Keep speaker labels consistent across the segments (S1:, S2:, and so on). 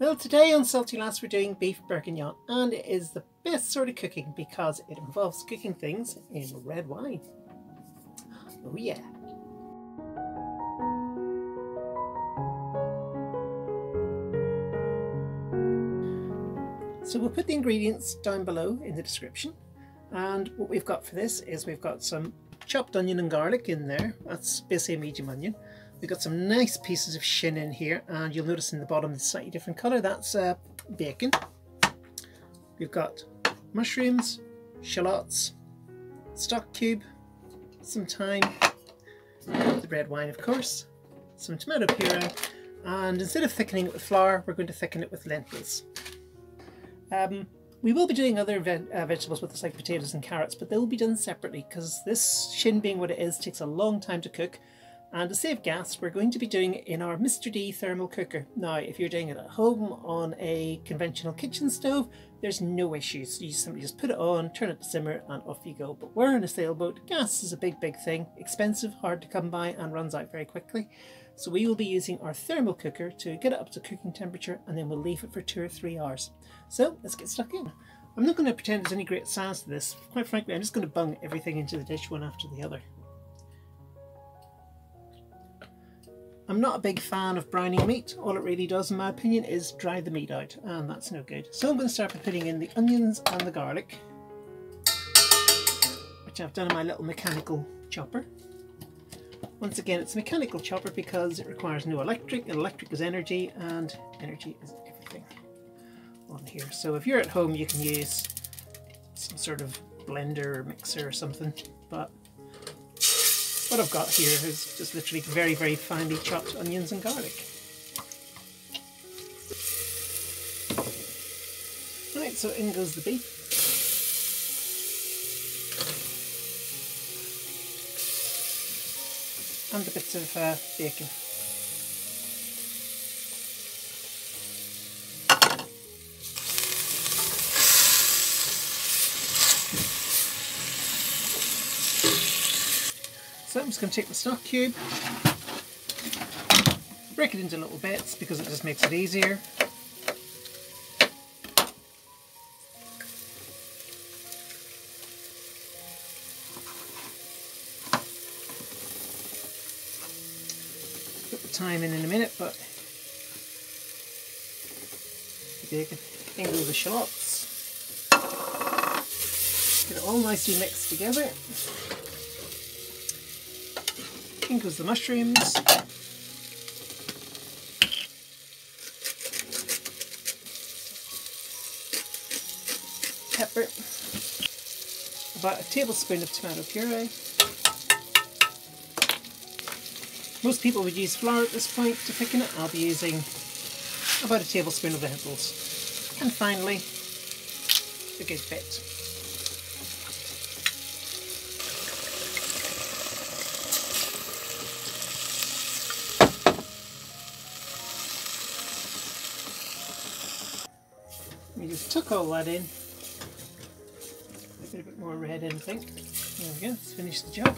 S1: Well, today on Salty Lass we're doing beef bourguignon, and it is the best sort of cooking because it involves cooking things in red wine. Oh yeah. So we'll put the ingredients down below in the description. And what we've got for this is we've got some chopped onion and garlic in there. That's basically a medium onion. We've got some nice pieces of shin in here and you'll notice in the bottom it's slightly different colour. That's uh, bacon. We've got mushrooms, shallots, stock cube, some thyme, the red wine of course, some tomato puree and instead of thickening it with flour we're going to thicken it with lentils. Um, we will be doing other ve uh, vegetables with this like potatoes and carrots but they will be done separately because this shin being what it is takes a long time to cook and to save gas, we're going to be doing it in our Mr. D thermal cooker. Now, if you're doing it at home on a conventional kitchen stove, there's no issues. You simply just put it on, turn it to simmer, and off you go. But we're in a sailboat. Gas is a big, big thing. Expensive, hard to come by, and runs out very quickly. So we will be using our thermal cooker to get it up to cooking temperature, and then we'll leave it for two or three hours. So let's get stuck in. I'm not going to pretend there's any great science to this. Quite frankly, I'm just going to bung everything into the dish one after the other. I'm not a big fan of browning meat. All it really does, in my opinion, is dry the meat out, and that's no good. So I'm going to start by putting in the onions and the garlic, which I've done in my little mechanical chopper. Once again, it's a mechanical chopper because it requires no electric. And electric is energy, and energy is everything on here. So if you're at home, you can use some sort of blender or mixer or something, but what I've got here is just literally very, very finely chopped onions and garlic. Right, so in goes the beef. And a bit of uh, bacon. So I'm just going to take the stock cube, break it into little bits because it just makes it easier. Put the thyme in in a minute, but bacon, in go the shallots. Get it all nicely mixed together. In goes the mushrooms. Pepper. About a tablespoon of tomato puree. Most people would use flour at this point to thicken it. I'll be using about a tablespoon of lentils. And finally, a good bit. Just took all that in. A bit more red in, I think. There we go, let's finish the job.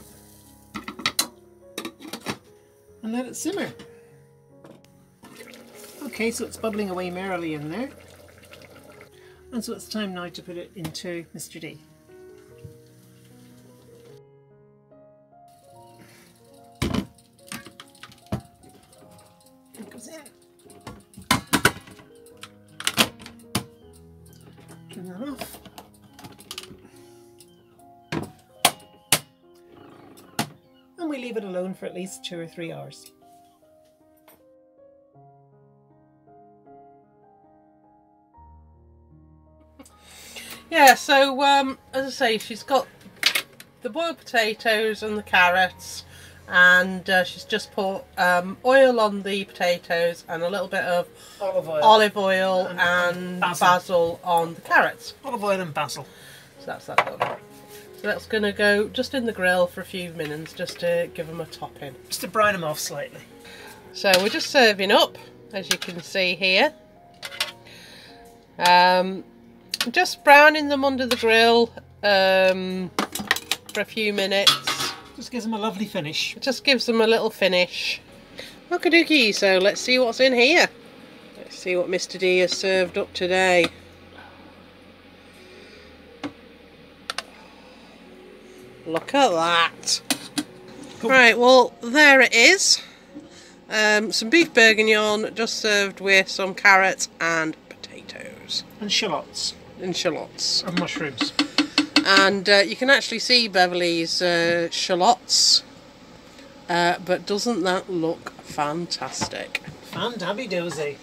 S1: And let it simmer. Okay, so it's bubbling away merrily in there. And so it's time now to put it into Mr. D. we leave it alone for at least two or three hours.
S2: Yeah, so um, as I say, she's got the boiled potatoes and the carrots, and uh, she's just put um, oil on the potatoes and a little bit of
S1: Olive oil.
S2: olive oil
S1: And-
S2: and,
S1: and basil.
S2: basil. on the carrots.
S1: Olive oil and basil.
S2: So that's that done. So that's going to go just in the grill for a few minutes just to give them a topping.
S1: Just to brown them off slightly.
S2: So we're just serving up, as you can see here. Um, just browning them under the grill um, for a few minutes.
S1: Just gives them a lovely finish.
S2: It just gives them a little finish. Okie dokie, so let's see what's in here. Let's See what Mr D has served up today. Look at that. Right, well, there it is. Um, some beef bourguignon just served with some carrots and potatoes
S1: And shallots
S2: and shallots.
S1: and mushrooms.
S2: And uh, you can actually see Beverly's uh, shallots. Uh, but doesn't that look fantastic?
S1: Fan dabby dozy.